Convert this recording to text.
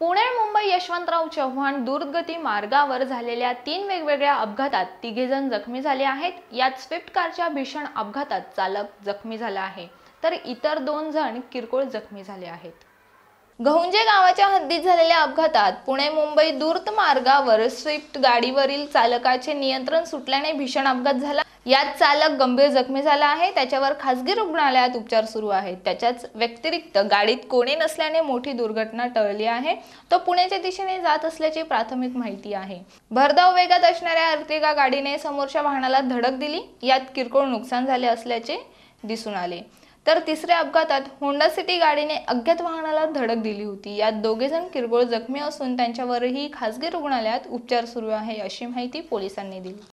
पुणे मुंबई यशवंतराव चव्हाण दुर्गती मार्गावर झालेल्या तीन वेगवेगळ्या अपघातात तिघेजण जखमी झाले आहेत. यात स्विफ्ट कारच्या भीषण अपघातात चालक जखमी झाला आहे. तर इतर दोन जण किरकोळ जखमी झाले आहेत. गहुंजे गावाच्या हद्दीत झालेल्या अपघातात पुणे मुंबई दूर्त मार्गावर स्विफ्ट गाडीवरील चालकाचे नियंत्रण सुटल्याने भीषण अपघात झाला. यात चालक गंभीर जखमी झाला आहे. त्याच्यावर खासगी रुग्णालयात उपचार सुरू आहेत. त्याच्याच व्यतिरिक्त गाडीत कोणी नसल्याने मोठी दुर्घटना टळली आहे. तो पुण्याच्या दिशेने जात असल्याची प्राथमिक माहिती आहे. भरधाव वेगात असणाऱ्या अर्टिगा गाडीने समोरच्या वाहनाला धडक दिली. यात किरकोळ नुकसान झाले असल्याचे दिसून आले. तर तिसऱ्या अपघातात होंडा सिटी गाडीने अज्ञात वाहनाला धडक दिली होती. यात दोघे जण किरकोळ जखमी असून त्यांच्यावरही खासगी रुग्णालयात उपचार सुरू आहे अशी माहिती पोलिसांनी दिली.